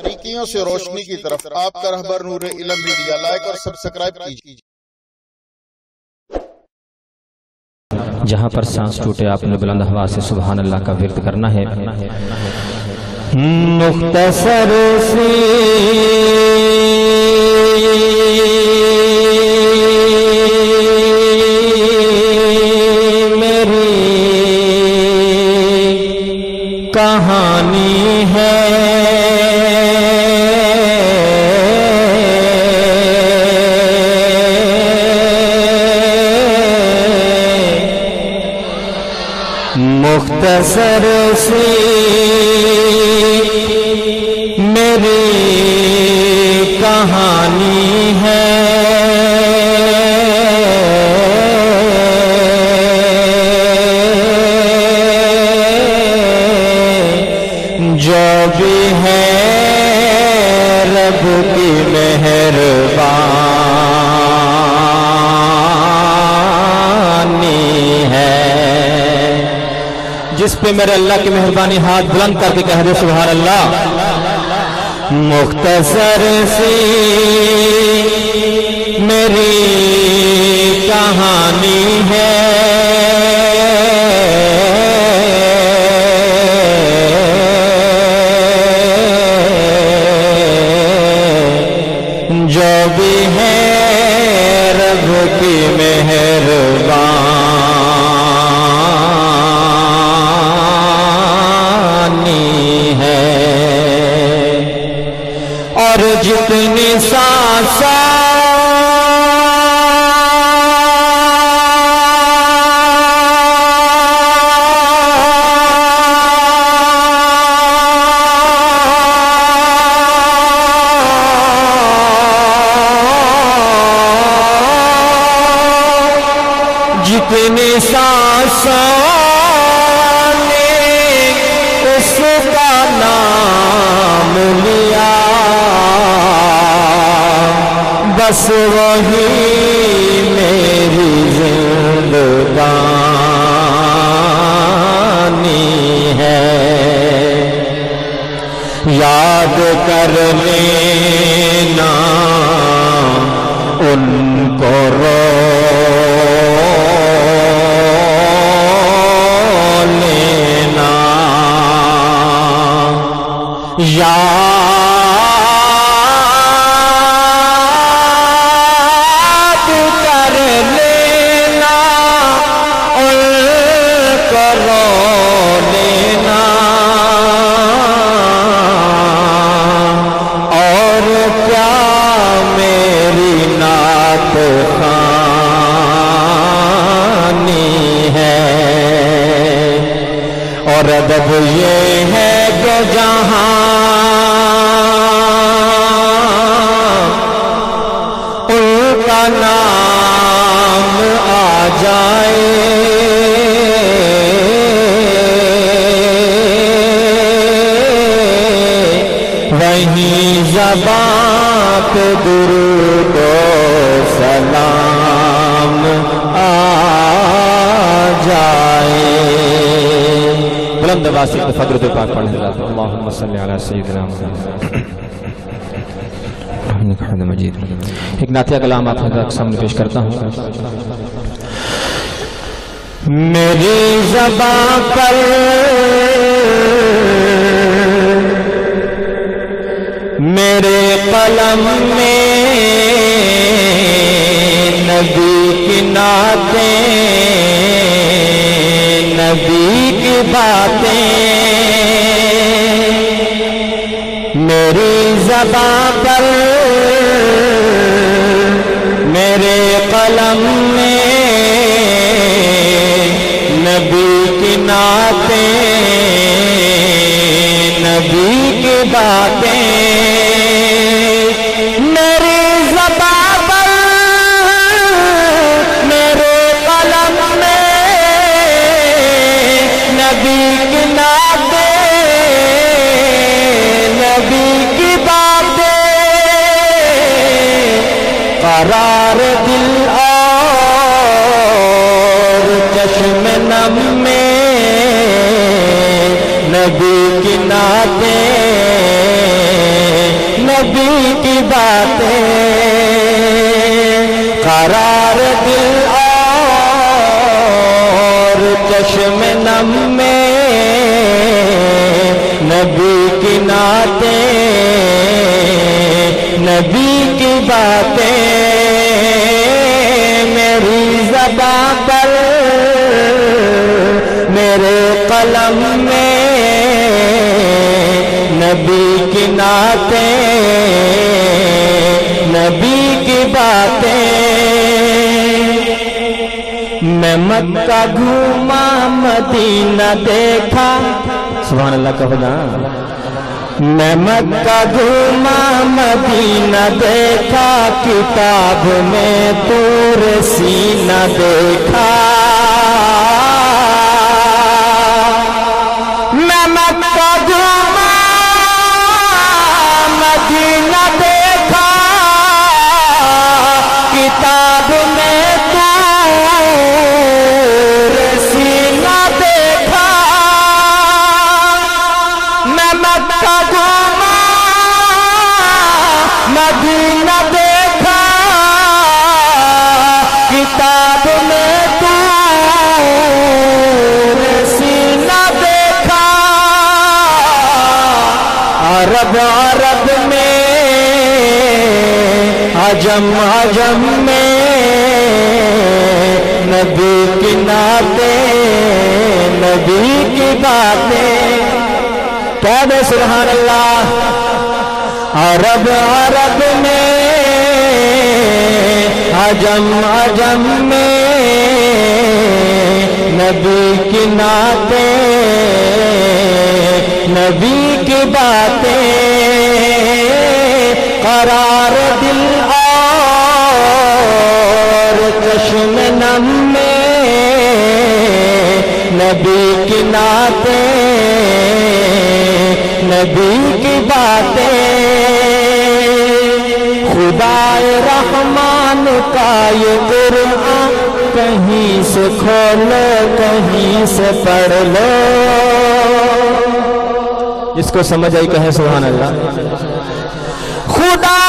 बारीकियों से रोशनी की तरफ़ आपका रहबर नूर इलम मीडिया, लाइक और सब्सक्राइब कीजिए। जहाँ पर सांस टूटे, आपने बुलंद हवा से सुबहान अल्लाह का विरद करना है। मुख्तसर सी मेरी कहानी है। मुख्तसर से मेरी कहानी है। जिस पे मेरे अल्लाह की मेहरबानी हाथ बुलंद करके कह दे सुबह अल्लाह मुख्तसर सी मेरी कहानी है। जो भी है रब की मेहरबानी। और जितनी सांसा बस वही मेरी जिंदगानी है। याद कर लेना उनको रो लेना। याद अदब ये है कि जहाँ उनका नाम आ जाए। वहीं दुरूद और सलाम आ जाए। बुलंद वासी के फजर पाक मुहम्मद हम्द मजीद एक नातिया कलाम आप हज़रत सामने पेश करता हूँ। मेरी जबा पर मेरे कलम में नबी की नातें नबी की बातें। मेरी जबा पर, मेरे कलम में नबी की नातें, नबी की बातें। नबी की बातें। करार दिल और चश्म नम में। नबी की नाते, नबी की बातें। मेरी जबा पर, मेरे कलम में। नबी की नाते नबी की बातें। मैं मक्का घूमा, मदीना देखा। सुबह अल्लाह कहो ना मैं मक्का घूमा, मदीना देखा। किताब में तूर, सीना देखा। अजम अजम में, नबी की नाते, नबी की बातें। कह दे अल्लाह अरब अरब में अजम अजम में, नबी की नाते, नबी की बातें। करार दिल और चश्म नम में, नबी की नाते, नबी की बातें। खुदाए रहमान का ये कुरान, कहीं से खोलो कहीं से पढ़ लो। जिसको समझ आई कहे सुबहान अल्लाह। खुदाए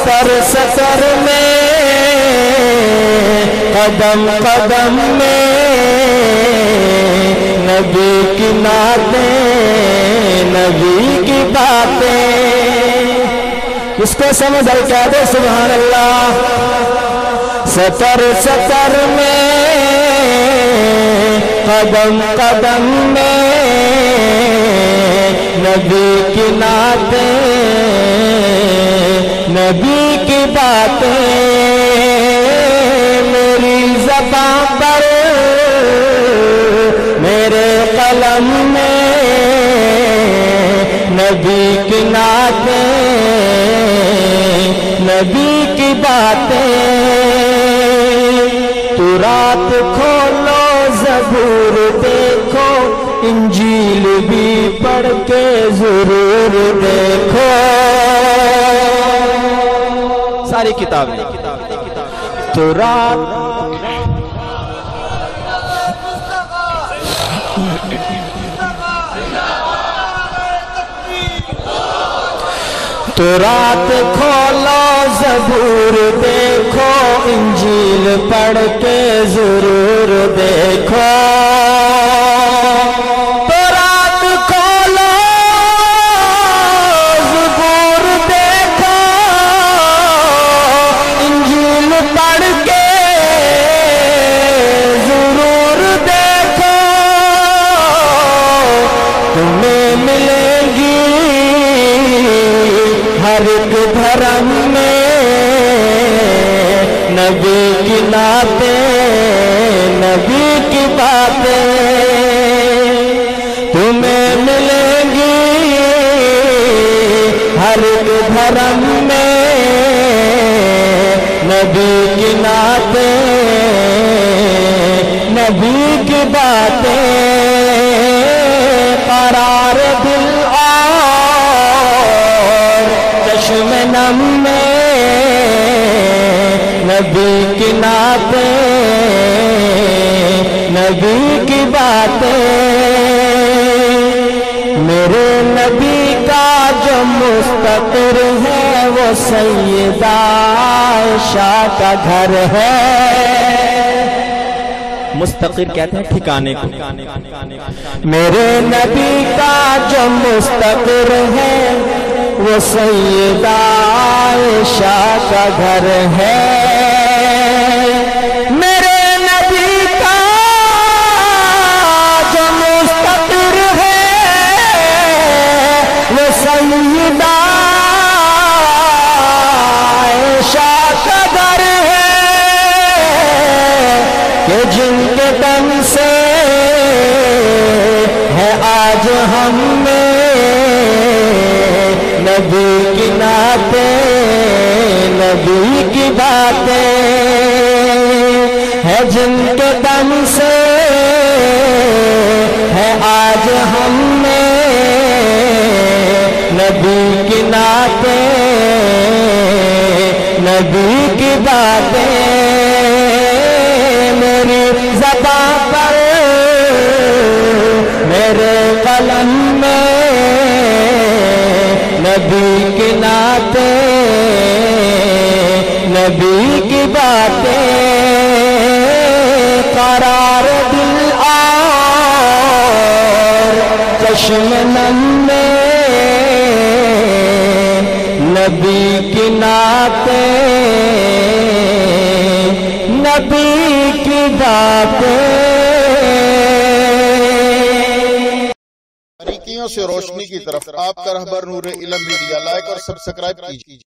सतर सतर में, कदम कदम में, नबी की नातें, नबी की बातें। इसको समझ आई क्या दे सुबहान अल्लाह सतर सतर में, कदम कदम में, नबी की नातें नबी की बातें मेरी जबा पर, मेरे कलम में नबी की नातें नबी की बातें। तू रात खोलो, जबूर देखो, इंजील भी पढ़ के ज़रूर देखो। सारी किताबें तो रात तो रात खोलो जबूर देखो इंजील पढ़ के ज़रूर देखो। भरम में नबी की नाते नबी की बातें, करार दिल और चश्म नम में, नबी की नाते, नबी की बातें, मेरे नबी जो मुस्तर है वो सैदा शाह का घर है। मुस्तकिर कहते हैं ठिकाने को। मेरे नबी का जो मुस्तकिर है वो सैदा शाह का घर है। हम नबी की नाते, नबी की बातें है जिनके दम से, है आज हम नबी की नाते, नबी की बातें। मेरी जबा पर मेरे कलम में नबी के नाते, नबी की बातें करार दिल और चश्म में नबी की नाते, नबी की बातें से रोशनी की तरफ़ आपका रहबर नूर इलम मीडिया लाइक और सब्सक्राइब कीजिए।